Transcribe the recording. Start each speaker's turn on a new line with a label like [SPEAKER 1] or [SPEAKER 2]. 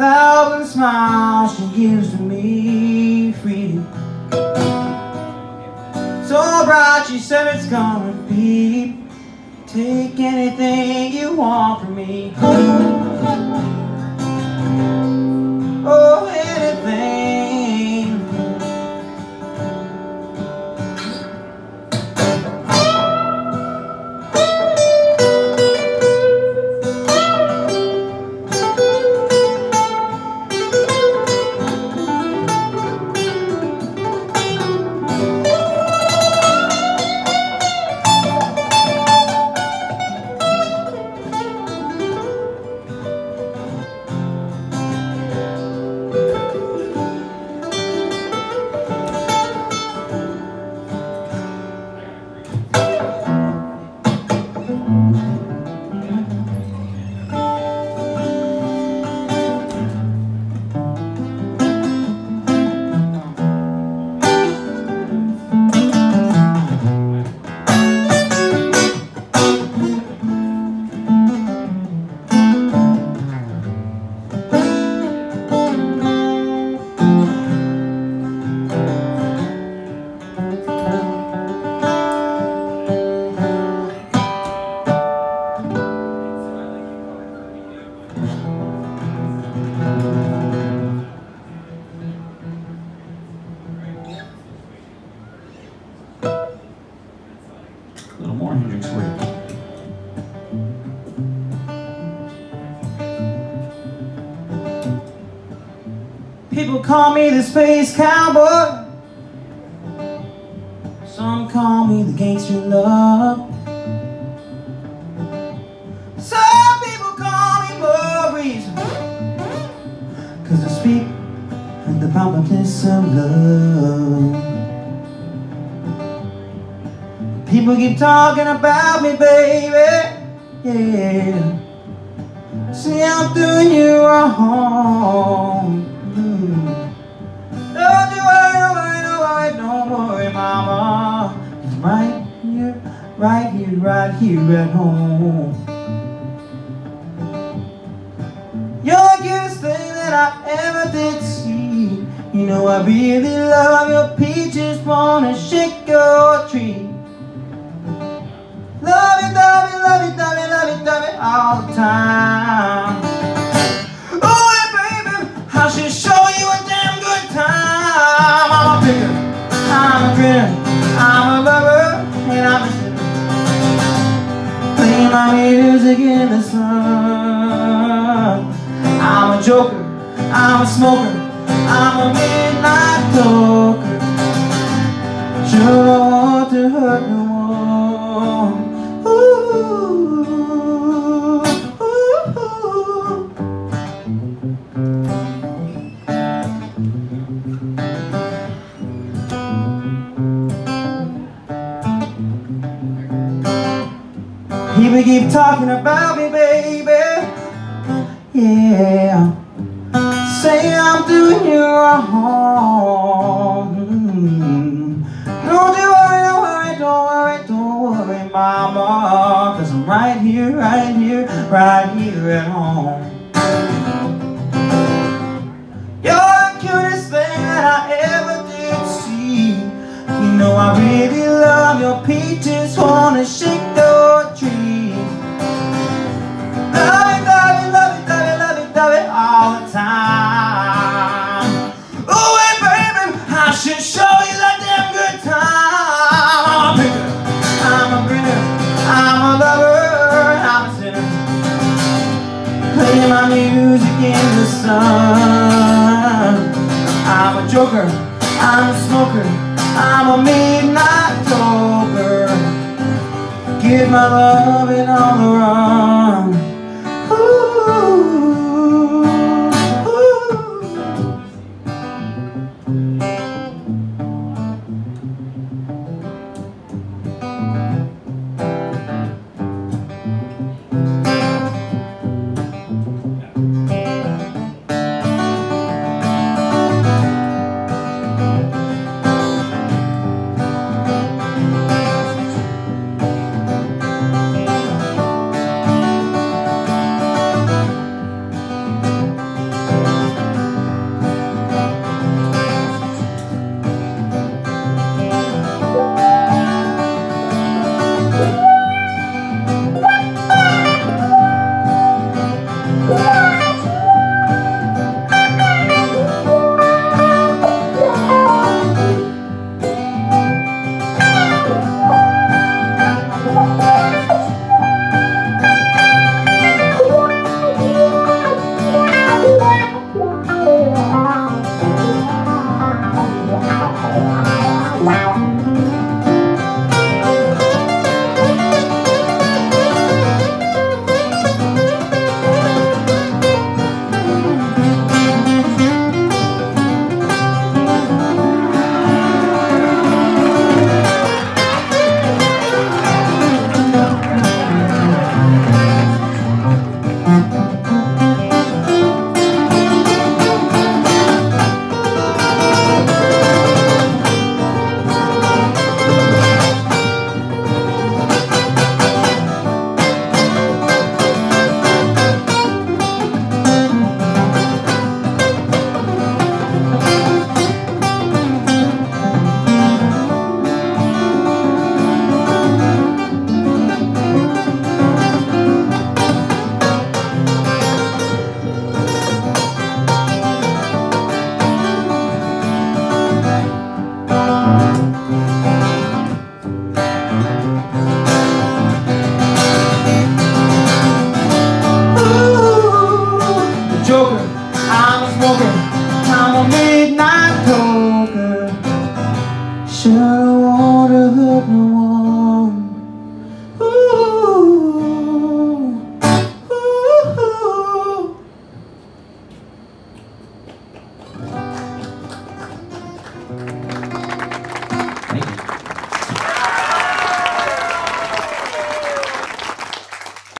[SPEAKER 1] thousand smiles she gives to me free So bright she said it's gonna be. Take anything you want from me. Oh, People call me the space cowboy. Some call me the gangster love. Some people call me Maurice Cause I speak of the boundless of love. People keep talking about me, baby. Yeah. See, I'm doing you wrong right at home. You're the cutest thing that I ever did see. You know I really love your peaches, wanna shake your tree. Love you, love you, love you, love you, love you, love you all the time. In the sun. I'm a joker, I'm a smoker, I'm a midnight talker. Sure to hurt no People keep talking about me, baby. Yeah. Say I'm doing you wrong. Don't you worry, don't worry, don't worry, don't worry, mama. Cause I'm right here, right here, right here at home. You're the cutest thing that I ever did see. You know I really love your peaches, music in the sun. I'm a joker, I'm a smoker, I'm a midnight toker. Give my loving on the run.